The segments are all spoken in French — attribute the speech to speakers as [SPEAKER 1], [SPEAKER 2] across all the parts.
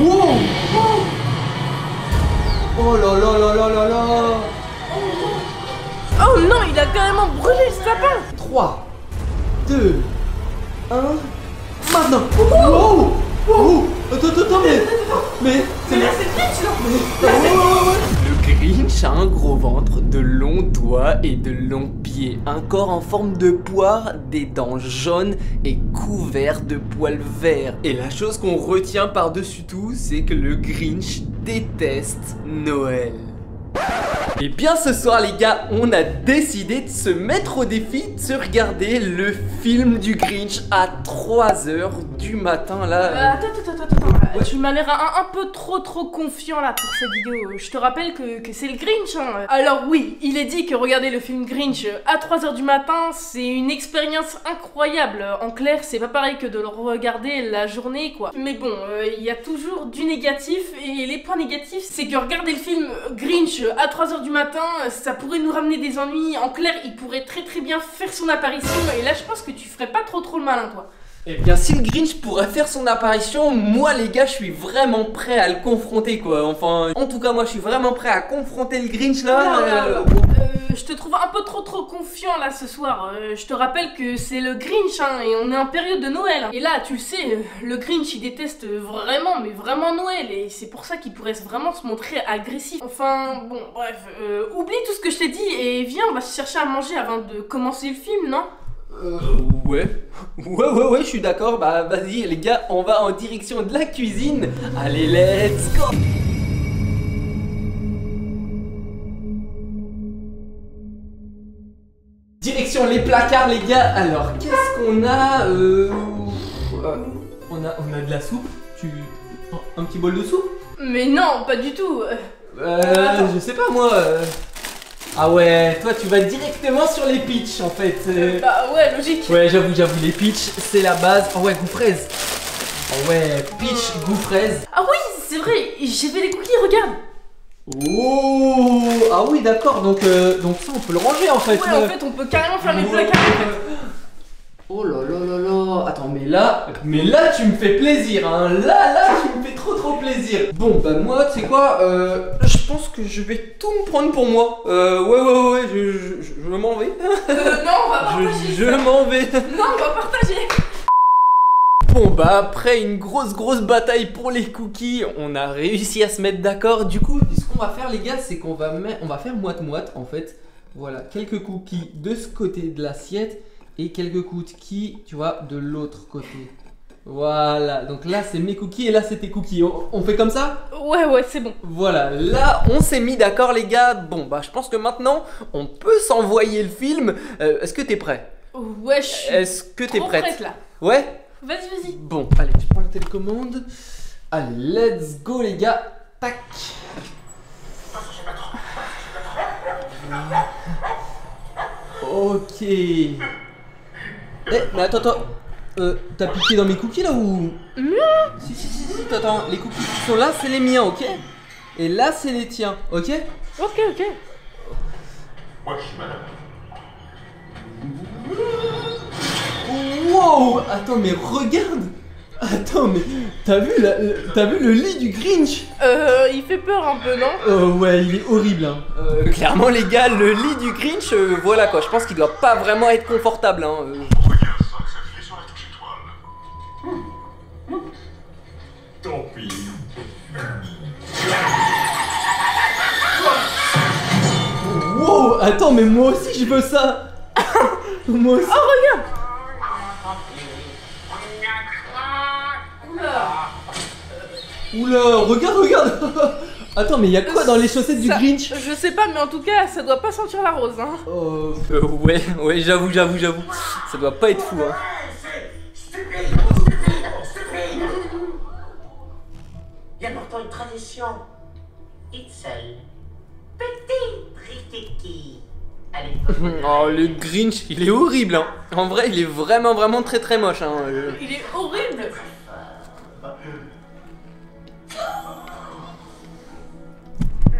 [SPEAKER 1] Wow Oh là là là là là là!
[SPEAKER 2] Oh non, il a carrément brûlé le sapin
[SPEAKER 1] 3, 2, 1, maintenant. Wow Wow Attends, attends, attends, mais... Mais...
[SPEAKER 2] Mais là, c'est Grinch, là.
[SPEAKER 3] Le Grinch a un gros ventre, de longs doigts et de longs pieds, un corps en forme de poire, des dents jaunes et couvert de poils verts. Et la chose qu'on retient par-dessus tout, c'est que le Grinch déteste Noël. Et bien ce soir les gars, on a décidé de se mettre au défi de se regarder le film du Grinch à 3h du matin là.
[SPEAKER 2] Euh, Attends, attends, attends, attends. Tu m'as l'air un, peu trop trop confiant là pour cette vidéo. Je te rappelle que, c'est le Grinch. Hein. Alors oui, il est dit que regarder le film Grinch à 3h du matin, c'est une expérience incroyable. En clair, c'est pas pareil que de le regarder la journée quoi. Mais bon, euh, il y a toujours du négatif et les points négatifs, c'est que regarder le film Grinch à 3h du matin, ça pourrait nous ramener des ennuis. En clair, il pourrait très très bien faire son apparition et là je pense que tu ferais pas trop trop le malin toi.
[SPEAKER 3] Eh bien, si le Grinch pourrait faire son apparition, moi les gars, je suis vraiment prêt à le confronter quoi. Enfin, en tout cas, moi je suis vraiment prêt à confronter le Grinch là.
[SPEAKER 2] Non, non,
[SPEAKER 3] Euh,
[SPEAKER 2] non. Euh, je te trouve un peu trop trop confiant là ce soir. Euh, je te rappelle que c'est le Grinch hein, et on est en période de Noël. hein. Et là, tu le sais, le Grinch il déteste vraiment, mais vraiment Noël et c'est pour ça qu'il pourrait vraiment se montrer agressif. Enfin, bon, bref, euh, oublie tout ce que je t'ai dit et viens, on va se chercher à manger avant de commencer le film, non?
[SPEAKER 3] Euh, ouais. Ouais, ouais, ouais, je suis d'accord. Bah, vas-y, les gars, on va en direction de la cuisine. Allez, let's go! Direction les placards, les gars. Alors, qu'est-ce qu'on a euh... euh, on a On a de la soupe. Tu. Un petit bol de soupe?
[SPEAKER 2] Mais non, pas du tout. Euh,
[SPEAKER 3] Euh. Je sais pas, moi. Ah ouais, toi, tu vas directement sur les pitchs en fait. euh.
[SPEAKER 2] Bah ouais, logique.
[SPEAKER 3] Ouais, j'avoue, j'avoue, les pitchs, c'est la base. Oh ouais, goût fraise. Oh ouais, pitch, goût fraise.
[SPEAKER 2] Ah oui, c'est vrai, j'ai fait des cookies, regarde.
[SPEAKER 3] Oh Ah oui, d'accord, donc, euh, donc ça, on peut le ranger en fait.
[SPEAKER 2] Ouais, en fait, on peut carrément faire les placards.
[SPEAKER 3] Oh là là là là Attends, mais là, mais là, tu me fais plaisir, hein. Là, là, tu me fais trop trop plaisir. Bon, bah moi, tu sais quoi euh, Je pense que je vais tout me prendre pour moi. Euh, ouais, ouais, ouais, ouais, je, je, je, je m'en vais.
[SPEAKER 2] Euh, non, on va partager.
[SPEAKER 3] Je, je m'en vais.
[SPEAKER 2] Non, on va partager.
[SPEAKER 3] Bon bah après une grosse grosse bataille pour les cookies, on a réussi à se mettre d'accord. Du coup, ce qu'on va faire les gars, c'est qu'on va on va faire moite moite en fait. Voilà, quelques cookies de ce côté de l'assiette et quelques cookies, tu vois, de l'autre côté. Voilà, donc là c'est mes cookies et là c'est tes cookies. On, on fait comme ça?
[SPEAKER 2] Ouais, ouais, c'est bon.
[SPEAKER 3] Voilà, là on s'est mis d'accord les gars. Bon bah je pense que maintenant on peut s'envoyer le film. Euh, Est-ce que t'es prêt?
[SPEAKER 2] Ouais, je suis
[SPEAKER 3] Est-ce que t'es prête?
[SPEAKER 2] prête là.
[SPEAKER 3] Ouais?
[SPEAKER 2] Vas-y, vas-y.
[SPEAKER 3] Bon, allez, je prends la télécommande. Allez, let's go les gars. Tac. Ok. Eh, mais attends, attends. Euh, t'as piqué dans mes cookies là ou?
[SPEAKER 2] Non.
[SPEAKER 3] Si, si, si, si, attends, les cookies qui sont là, c'est les miens, ok? Et là, c'est les tiens, ok?
[SPEAKER 2] Ok, ok.
[SPEAKER 3] Wow Attends, mais regarde Attends, mais t'as vu, la- le- t'as vu le lit du Grinch?
[SPEAKER 2] Euh, il fait peur un peu, non?
[SPEAKER 3] Euh, ouais, il est horrible. Hein. clairement, les gars, le lit du Grinch, euh, voilà quoi. Je pense qu'il doit pas vraiment être confortable. Hein. euh.
[SPEAKER 4] Tant pis.
[SPEAKER 3] Wow, attends, mais moi aussi je veux ça. moi aussi.
[SPEAKER 2] Oh, Oula.
[SPEAKER 3] Oula, regarde, regarde. attends, mais il y a quoi dans les chaussettes du Grinch
[SPEAKER 2] Je sais pas, mais en tout cas, ça doit pas sentir la rose, hein.
[SPEAKER 3] Euh, euh, ouais, ouais, j'avoue, j'avoue, j'avoue. Ça doit pas être fou. Hein.
[SPEAKER 5] Il y a pourtant une tradition. Itzel. Petit Rikiki.
[SPEAKER 3] Oh, le Grinch, il est horrible. Hein. En vrai, il est vraiment, vraiment très, très moche. Hein.
[SPEAKER 2] Il est horrible.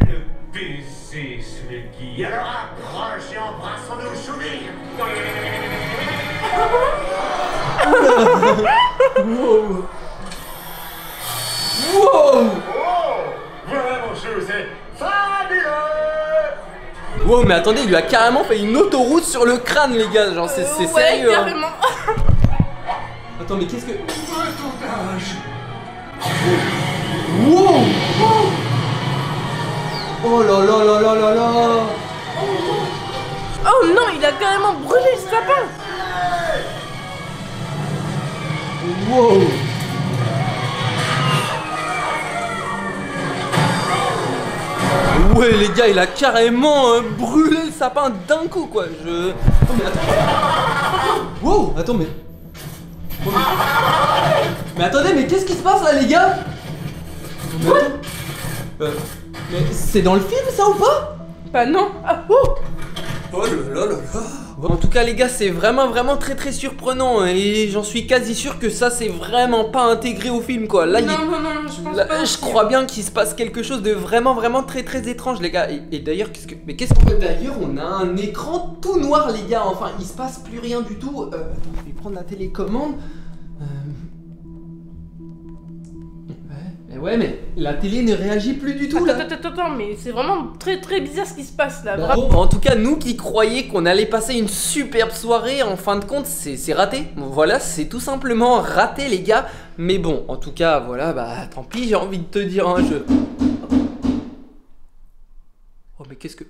[SPEAKER 4] Le baiser sur le.
[SPEAKER 5] Alors approche et embrassons-nous,
[SPEAKER 3] Wow. Wow
[SPEAKER 4] c'est fabuleux
[SPEAKER 3] Wow, mais attendez, il lui a carrément fait une autoroute sur le crâne, les gars. Genre, c'est c'est
[SPEAKER 2] Euh, ouais,
[SPEAKER 3] sérieux. hein.
[SPEAKER 2] carrément.
[SPEAKER 1] Attends, mais qu'est-ce que. Wow Oh là là là là là là
[SPEAKER 2] Oh non, il a carrément brûlé le sapin.
[SPEAKER 1] Wow
[SPEAKER 3] Ouais, les gars, il a carrément euh, brûlé le sapin d'un coup, quoi. Je.
[SPEAKER 1] Attends, mais attends. Wow Attends, mais. Oh, mais... mais attendez, mais qu'est-ce qui se passe là, les gars? Mais. Euh, mais c'est dans le film ça ou pas?
[SPEAKER 2] Bah non. Ah, oh
[SPEAKER 3] Oh là là là là. En tout cas, les gars, c'est vraiment, vraiment très, très surprenant. hein, Et j'en suis quasi sûr que ça, c'est vraiment pas intégré au film, quoi. Là, il-
[SPEAKER 2] non, non, non, je pense
[SPEAKER 3] là,
[SPEAKER 2] pas.
[SPEAKER 3] je crois bien qu'il se passe quelque chose de vraiment, vraiment très, très étrange, les gars. Et, et d'ailleurs, qu'est-ce que. Mais qu'est-ce qu'on peut.
[SPEAKER 1] D'ailleurs, on a un écran tout noir, les gars. Enfin, il se passe plus rien du tout. Euh, attends, je vais prendre la télécommande. Mais ouais, mais la télé ne réagit plus du tout
[SPEAKER 2] Attends,
[SPEAKER 1] là.
[SPEAKER 2] attends, attends, attends, mais c'est vraiment très très bizarre ce qui se passe là.
[SPEAKER 1] Bah.
[SPEAKER 3] Bon, en tout cas, nous qui croyais qu'on allait passer une superbe soirée, en fin de compte, c'est raté. Voilà, c'est tout simplement raté, les gars. Mais bon, en tout cas, voilà, bah tant pis, j'ai envie de te dire un jeu. Oh, mais qu'est-ce que.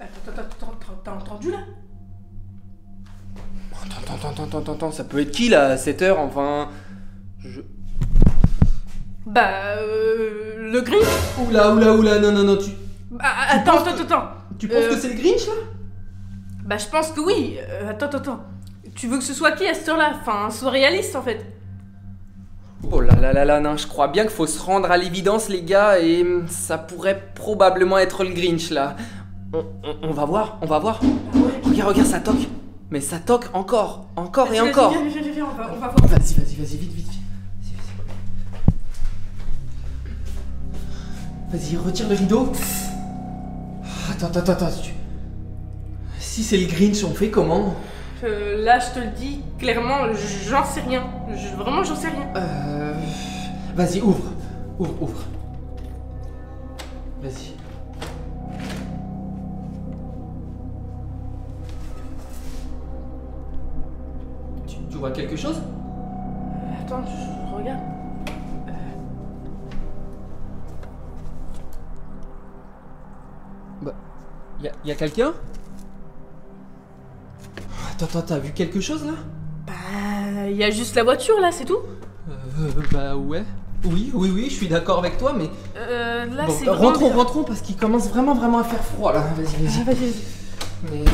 [SPEAKER 2] Attends, attends, t'as entendu là?
[SPEAKER 3] Attends, attends, attends, attends, attends, ça peut être qui là à cette heure Enfin? Je.
[SPEAKER 2] Bah, euh, le Grinch
[SPEAKER 1] Oula, oula, oula, non, non, non, tu,
[SPEAKER 2] Bah, attends, attends, attends.
[SPEAKER 1] tu penses
[SPEAKER 2] Euh,
[SPEAKER 1] que c'est le Grinch là?
[SPEAKER 2] Bah, je pense que oui. Euh, attends, attends, attends. Tu veux que ce soit qui à cette heure-là? Enfin, sois réaliste en fait.
[SPEAKER 3] Oh là là là là, non, je crois bien qu'il faut se rendre à l'évidence, les gars, et hum, ça pourrait probablement être le Grinch là. On, on- on va voir, on va voir. Regarde, regarde, ça toque. Mais ça toque encore, encore et
[SPEAKER 2] Vas-y,
[SPEAKER 3] encore.
[SPEAKER 2] Viens, viens, viens, viens, on va, on va voir.
[SPEAKER 1] Vas-y, vas-y, vas-y, vite, vite, Vas-y, retire le rideau. Attends, attends, attends. tu- Si c'est le Grinch, on fait comment
[SPEAKER 2] Euh, là, je te le dis, clairement, j'en sais rien. Je- vraiment, j'en sais rien.
[SPEAKER 1] Euh. Vas-y, ouvre. Ouvre, ouvre. Vas-y. Tu, tu vois quelque chose?
[SPEAKER 2] Attends, je, je regarde.
[SPEAKER 1] Y a, y a quelqu'un? Attends, attends, t'as vu quelque chose là?
[SPEAKER 2] Bah, il y a juste la voiture là, c'est tout?
[SPEAKER 1] Euh, bah ouais. Oui, oui, oui, je suis d'accord avec toi, mais.
[SPEAKER 2] Euh, là,
[SPEAKER 1] Bon,
[SPEAKER 2] c'est
[SPEAKER 1] rentrons, rentrons, parce qu'il commence vraiment, vraiment à faire froid là. Vas-y, vas-y.
[SPEAKER 2] Ah, vas-y, vas-y.
[SPEAKER 1] Mais.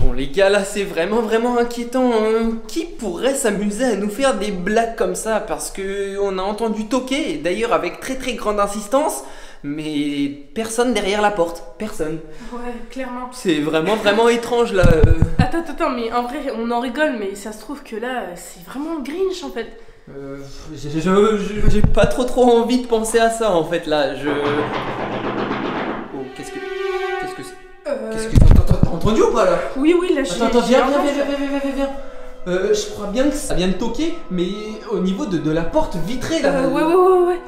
[SPEAKER 3] Bon, les gars, là, c'est vraiment, vraiment inquiétant. hein. Qui pourrait s'amuser à nous faire des blagues comme ça? Parce que on a entendu toquer, et d'ailleurs avec très très grande insistance, mais personne derrière la porte, personne.
[SPEAKER 2] Ouais, clairement.
[SPEAKER 3] C'est vraiment, vraiment étrange là. Euh.
[SPEAKER 2] Attends, attends, attends, mais en vrai, on en rigole, mais ça se trouve que là, c'est vraiment Grinch en fait.
[SPEAKER 1] Euh,
[SPEAKER 3] J'ai pas trop trop envie de penser à ça en fait là. Je. Oh, qu'est-ce que. Qu'est-ce que c'est?
[SPEAKER 2] Euh...
[SPEAKER 1] Qu'est-ce que. T'as entendu ou pas là?
[SPEAKER 2] Oui, oui, là je
[SPEAKER 1] Attends, attends, viens, viens, viens, viens, viens, viens, viens. Euh, je crois bien que ça vient de toquer, mais au niveau de, de la porte vitrée là.
[SPEAKER 2] Euh, ouais, ouais, ouais, ouais.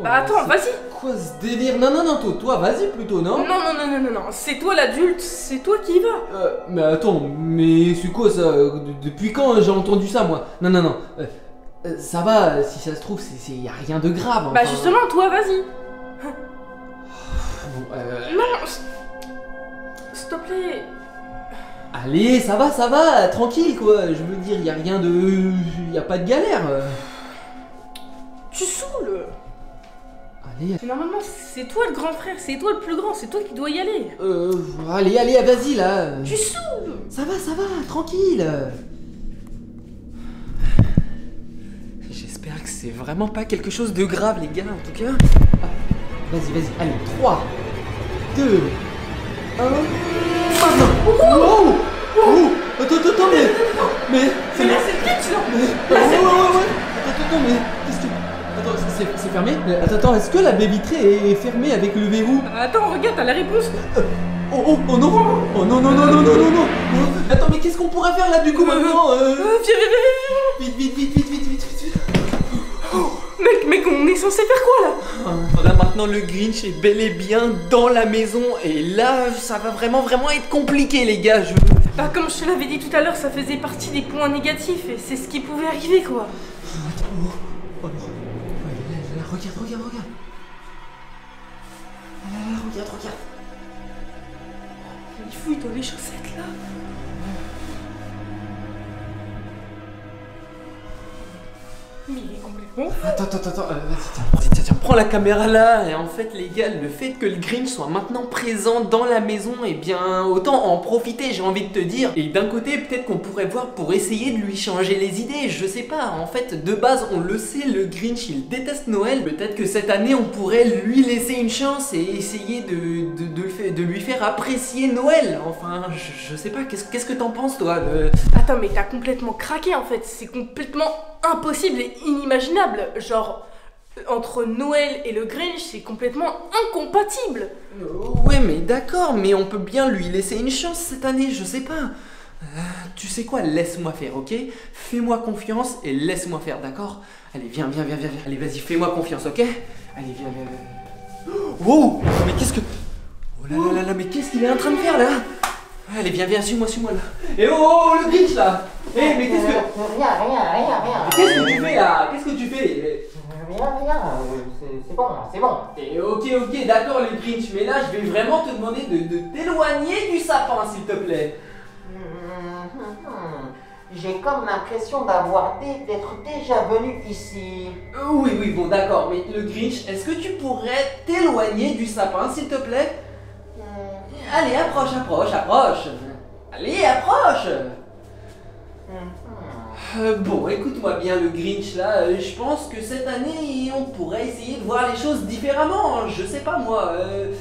[SPEAKER 2] Bah, attends, vas-y.
[SPEAKER 1] Quoi ce délire? Non, non, non, toi, toi vas-y plutôt, non?
[SPEAKER 2] Non, non, non, non, non, non, c'est toi l'adulte, c'est toi qui y vas.
[SPEAKER 1] Euh, mais attends, mais c'est quoi ça? De- Depuis quand j'ai entendu ça moi? Non, non, non. Euh, euh, ça va, euh, si ça se trouve, c'est, y a rien de grave.
[SPEAKER 2] Bah, justement, toi, vas-y.
[SPEAKER 1] Bon, euh,
[SPEAKER 2] Non, s- s'il te plaît.
[SPEAKER 1] allez, ça va, ça va, tranquille quoi. Je veux dire, y a rien de. Y a pas de galère. Allez,
[SPEAKER 2] Mais Normalement, c'est toi le grand frère, c'est toi le plus grand, c'est toi qui dois y aller.
[SPEAKER 1] euh, allez, allez, vas-y là.
[SPEAKER 2] Tu saoules.
[SPEAKER 1] Ça va, ça va, tranquille.
[SPEAKER 3] J'espère que c'est vraiment pas quelque chose de grave, les gars, en tout cas.
[SPEAKER 1] Vas-y, vas-y, allez, 3, 2, 1. Maintenant Wow Oh Attends, attends, attends, mais. Mais.
[SPEAKER 2] Mais là, c'est le Grinch là.
[SPEAKER 1] Mais. Ouais, ouais, ouais Attends, attends, mais. Qu'est-ce que. Attends, c'est- fermé Mais Attends, attends, est-ce que la baie vitrée est fermée avec le verrou
[SPEAKER 2] Attends, regarde, t'as la réponse.
[SPEAKER 1] Oh, oh, oh non Oh non, non, non, non, non, non, non Oh, Attends, mais qu'est-ce qu'on pourrait faire là du coup maintenant euh
[SPEAKER 2] Euh, viens, viens, viens, viens.
[SPEAKER 1] Vite, vite, vite, vite, vite, vite, vite, vite
[SPEAKER 2] Mec, mec, on est censé faire quoi là?
[SPEAKER 3] Là maintenant le Grinch est bel et bien dans la maison et là ça va vraiment vraiment être compliqué les gars. Je...
[SPEAKER 2] Bah, comme je te l'avais dit tout à l'heure, ça faisait partie des points négatifs et c'est ce qui pouvait arriver quoi.
[SPEAKER 1] Oh, là, là, regarde, regarde, regarde. Là, regarde, regarde.
[SPEAKER 2] Il fouille dans les chaussettes là. Mais il est complètement.
[SPEAKER 1] Attends, attends, attends, euh, tiens,
[SPEAKER 3] prends la caméra là et en fait les gars, le fait que le Grinch soit maintenant présent dans la maison, eh bien autant en profiter j'ai envie de te dire. Et d'un côté peut-être qu'on pourrait voir pour essayer de lui changer les idées, je sais pas, en fait de base on le sait, le Grinch il déteste Noël, peut-être que cette année on pourrait lui laisser une chance et essayer de, de, de le fa- de lui faire apprécier Noël. Enfin je, je sais pas, qu'est-ce que t'en penses toi le-
[SPEAKER 2] Attends, mais t'as complètement craqué en fait. C'est complètement impossible et inimaginable. Genre, entre Noël et le Grinch, c'est complètement incompatible.
[SPEAKER 3] Ouais, mais d'accord, mais on peut bien lui laisser une chance cette année, je sais pas. Euh, tu sais quoi, laisse-moi faire, ok? Fais-moi confiance et laisse-moi faire, d'accord? Allez, viens, viens, viens, viens, viens. Allez, vas-y, fais-moi confiance, ok? Allez, viens, viens, viens. Wow Mais qu'est-ce que. Oh là là là là, mais qu'est-ce qu'il est en train de faire là? Allez, viens, viens, suis-moi, suis-moi là. Et oh, oh, le Grinch là Eh, mais qu'est-ce que.
[SPEAKER 5] Rien, rien, rien, rien.
[SPEAKER 3] Qu'est-ce que tu fais là? Qu'est-ce que tu fais?
[SPEAKER 5] Rien, rien. euh, c'est- bon, c'est bon.
[SPEAKER 3] Et ok, ok, d'accord, le Grinch, mais là, je vais vraiment te demander de, de t'éloigner du sapin, s'il te plaît.
[SPEAKER 5] Hum. J'ai comme l'impression d'avoir d'être déjà venu ici.
[SPEAKER 3] Euh, Oui, oui, bon, d'accord, mais le Grinch, est-ce que tu pourrais t'éloigner du sapin, s'il te plaît? Allez, approche, approche, approche. Allez, approche. Euh, bon, écoute-moi bien, le Grinch, là, euh, je pense que cette année, on pourrait essayer de voir les choses différemment. hein, Je sais pas, moi. euh,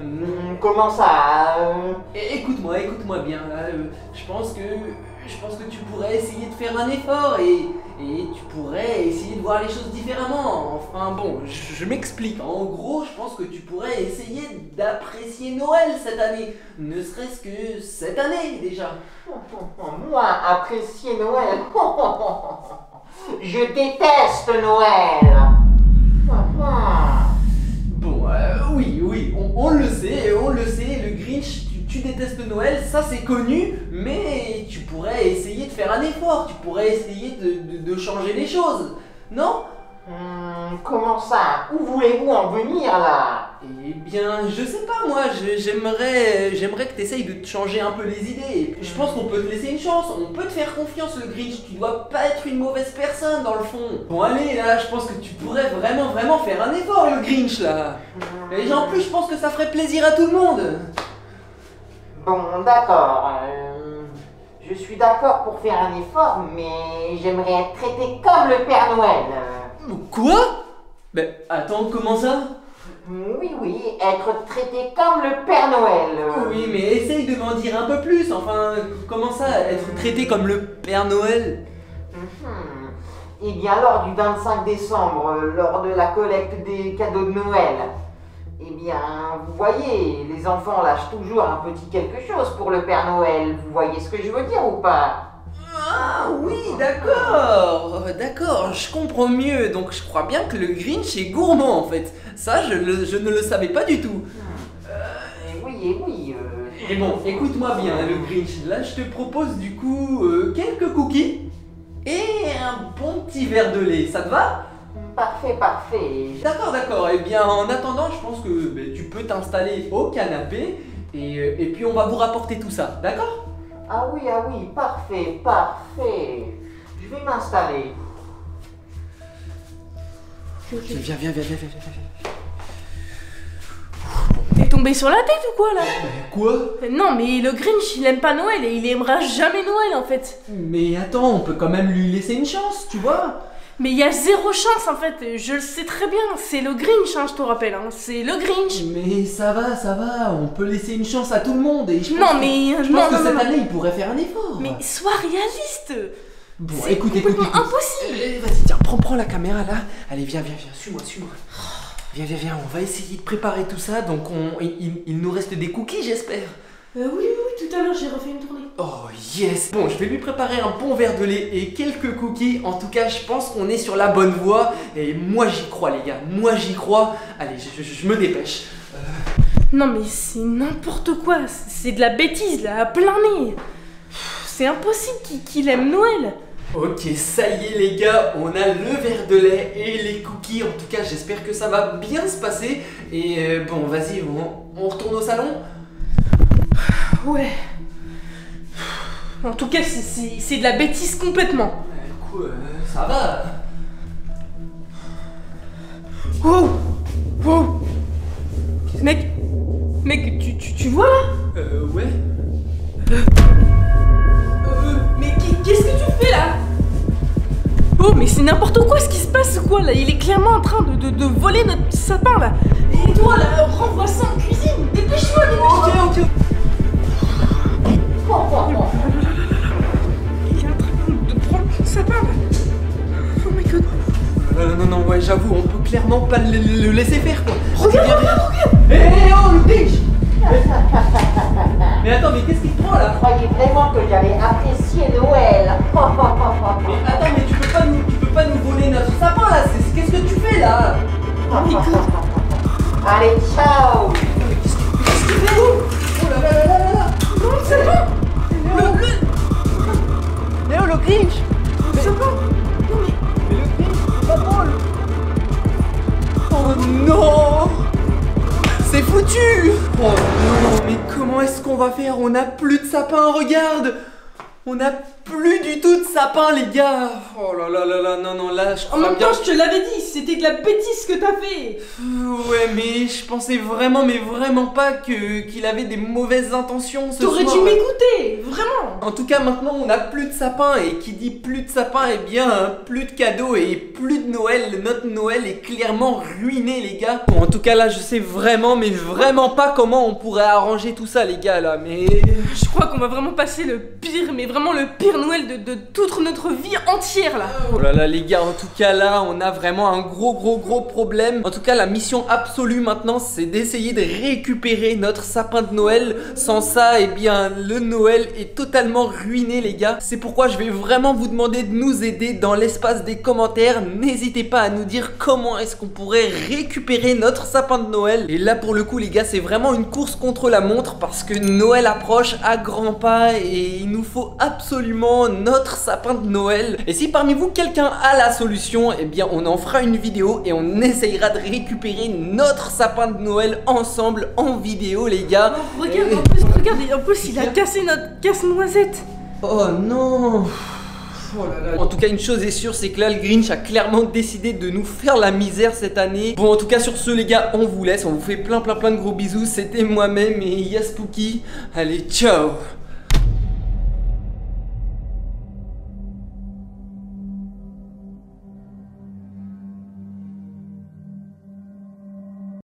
[SPEAKER 3] Hum,
[SPEAKER 5] Comment ça
[SPEAKER 3] Écoute-moi, écoute-moi bien. là, je pense que je pense que tu pourrais essayer de faire un effort et, et tu pourrais essayer de voir les choses différemment. Enfin bon, je, m'explique. En gros, je pense que tu pourrais essayer d'apprécier Noël cette année, ne serait-ce que cette année déjà.
[SPEAKER 5] Moi, apprécier Noël. Je déteste Noël.
[SPEAKER 3] Oui, oui, on, le sait, on le sait. Le Grinch, tu, détestes Noël, ça c'est connu, mais tu pourrais essayer de faire un effort. Tu pourrais essayer de changer les choses, non?
[SPEAKER 5] Hum, comment ça? Où voulez-vous en venir là?
[SPEAKER 3] Eh bien, je sais pas moi, j'aimerais j'aimerais que tu essayes de te changer un peu les idées. Je pense qu'on peut te laisser une chance, on peut te faire confiance le Grinch, tu dois pas être une mauvaise personne dans le fond. Bon allez là, je pense que tu pourrais vraiment vraiment faire un effort le Grinch là. Et en plus je pense que ça ferait plaisir à tout le monde.
[SPEAKER 5] Bon, d'accord. euh, je suis d'accord pour faire un effort, mais j'aimerais être traité comme le Père Noël.
[SPEAKER 3] Quoi? Ben attends, comment ça?
[SPEAKER 5] Oui, oui, être traité comme le Père Noël.
[SPEAKER 3] Oui mais essaye de m'en dire un peu plus, enfin comment ça, être traité comme le Père Noël?
[SPEAKER 5] Mhm. Eh bien, lors du 25 décembre, lors de la collecte des cadeaux de Noël, eh bien, vous voyez, les enfants lâchent toujours un petit quelque chose pour le Père Noël. Vous voyez ce que je veux dire ou pas?
[SPEAKER 3] Ah oui, d'accord, d'accord, je comprends mieux. Donc je crois bien que le Grinch est gourmand en fait. Ça, je, le- je ne le savais pas du tout.
[SPEAKER 5] Eh oui, eh oui. euh,
[SPEAKER 3] Et bon, écoute-moi bien, le Grinch. Là, je te propose du coup euh, quelques cookies et un bon petit verre de lait. Ça te va?
[SPEAKER 5] Parfait, parfait.
[SPEAKER 3] D'accord, d'accord. Eh bien, en attendant, je pense que ben, tu peux t'installer au canapé et, euh, et puis on va vous rapporter tout ça. D'accord?
[SPEAKER 5] Ah oui, ah oui, parfait, parfait. Je vais m'installer.
[SPEAKER 3] Viens, viens, viens, viens, viens, viens, viens.
[SPEAKER 2] T'es tombé sur la tête ou quoi là?
[SPEAKER 1] Quoi?
[SPEAKER 2] Non, mais le Grinch il aime pas Noël et il aimera jamais Noël en fait.
[SPEAKER 1] Mais attends, on peut quand même lui laisser une chance, tu vois
[SPEAKER 2] Mais il y a zéro chance en fait, je le sais très bien, c'est le Grinch, hein, je te rappelle, hein. c'est le Grinch.
[SPEAKER 1] Mais ça va, ça va, on peut laisser une chance à tout le monde et je pense
[SPEAKER 2] Non,
[SPEAKER 1] que-
[SPEAKER 2] mais-
[SPEAKER 1] je
[SPEAKER 2] non,
[SPEAKER 1] pense que cette année il pourrait faire un effort.
[SPEAKER 2] Mais sois réaliste
[SPEAKER 1] bon,
[SPEAKER 2] C'est
[SPEAKER 1] écoute, écoute,
[SPEAKER 2] impossible
[SPEAKER 3] Euh, Vas-y, tiens, prends, prends la caméra là. Allez, viens, viens, viens, suis-moi, suis-moi. Viens, viens, viens, on va essayer de préparer tout ça. Donc, on, il nous reste des cookies, j'espère.
[SPEAKER 2] Euh, oui, oui, tout à l'heure j'ai refait une tournée.
[SPEAKER 3] Oh yes Bon, je vais lui préparer un bon verre de lait et quelques cookies. En tout cas, je pense qu'on est sur la bonne voie. Et moi, j'y crois, les gars. Moi, j'y crois. Allez, je, je- je me dépêche.
[SPEAKER 2] Non mais c'est n'importe quoi, c'est de la bêtise là, à plein nez. C'est impossible qu'il qu'il aime Noël.
[SPEAKER 3] Ok, ça y est, les gars. On a le verre de lait et les cookies. En tout cas, j'espère que ça va bien se passer. Et euh, bon, vas-y, on, on retourne au salon
[SPEAKER 2] Ouais. En tout cas, c'est- de la bêtise complètement.
[SPEAKER 3] Euh, Du coup, euh, ça va.
[SPEAKER 2] Wow. Wow. Mec Mec, tu, tu, tu vois là?
[SPEAKER 3] Euh, ouais.
[SPEAKER 2] Euh, Mais qu'est- qu'est-ce que tu fais là? Oh, mais c'est n'importe quoi ce qui se passe quoi là? Il est clairement en train de, de, de voler notre sapin là. Et toi là, renvoie ça en cuisine. Dépêche-toi, dépêche-toi Il est en train de prendre sapin là Oh my god.
[SPEAKER 3] Euh, non, non, ouais, j'avoue, on peut clairement pas le, le- le laisser faire quoi.
[SPEAKER 2] Regarde,
[SPEAKER 3] viens.
[SPEAKER 2] regarde,
[SPEAKER 3] Hé, hé, oh, le Grinch Mais attends, mais qu'est-ce qui te prend là?
[SPEAKER 5] Croyez vraiment que j'avais apprécié Noël.
[SPEAKER 3] Mais attends, mais tu peux pas nous, tu peux pas nous voler notre sapin là. Qu'est-ce que tu fais là?
[SPEAKER 2] Oh my god
[SPEAKER 5] Allez, ciao
[SPEAKER 3] C'est foutu! Oh non, mais comment est-ce qu'on va faire? On a plus de sapin, regarde! On a plus du tout de sapin, les gars Oh là là là là, non, non, là, je
[SPEAKER 2] En
[SPEAKER 3] crois
[SPEAKER 2] même
[SPEAKER 3] bien
[SPEAKER 2] temps, je te l'avais dit, c'était de la bêtise que t'as fait
[SPEAKER 3] Ouais, mais je pensais vraiment, mais vraiment pas que qu'il avait des mauvaises intentions ce
[SPEAKER 2] T'aurais dû m'écouter, vraiment
[SPEAKER 3] En tout cas, maintenant, on a plus de sapin et qui dit plus de sapin, eh bien, hein, plus de cadeaux et plus de Noël. Notre Noël est clairement ruiné, les gars. Bon, en tout cas, là, je sais vraiment, mais vraiment pas comment on pourrait arranger tout ça, les gars, là. Mais
[SPEAKER 2] Je crois qu'on va vraiment passer le pire, mais vraiment le pire Noël de, toute notre vie entière là.
[SPEAKER 3] Oh là là les gars, en tout cas là, on a vraiment un gros gros gros problème. En tout cas, la mission absolue maintenant, c'est d'essayer de récupérer notre sapin de Noël. Sans ça, eh bien, le Noël est totalement ruiné les gars. C'est pourquoi je vais vraiment vous demander de nous aider dans l'espace des commentaires. N'hésitez pas à nous dire comment est-ce qu'on pourrait récupérer notre sapin de Noël. Et là pour le coup les gars, c'est vraiment une course contre la montre parce que Noël approche à grands pas et il nous faut absolument notre sapin de Noël. Et si parmi vous quelqu'un a la solution, eh bien on en fera une vidéo et on essayera de récupérer notre sapin de Noël ensemble en vidéo les gars.
[SPEAKER 2] Oh, regarde,
[SPEAKER 3] Et-
[SPEAKER 2] en plus, regarde, en plus il a cassé notre casse-noisette.
[SPEAKER 3] Oh non Oh là là. En tout cas, une chose est sûre, c'est que là, le Grinch a clairement décidé de nous faire la misère cette année. Bon, en tout cas, sur ce, les gars, on vous laisse. On vous fait plein, plein, plein de gros bisous. C'était moi-même et Yaspooky. Allez, ciao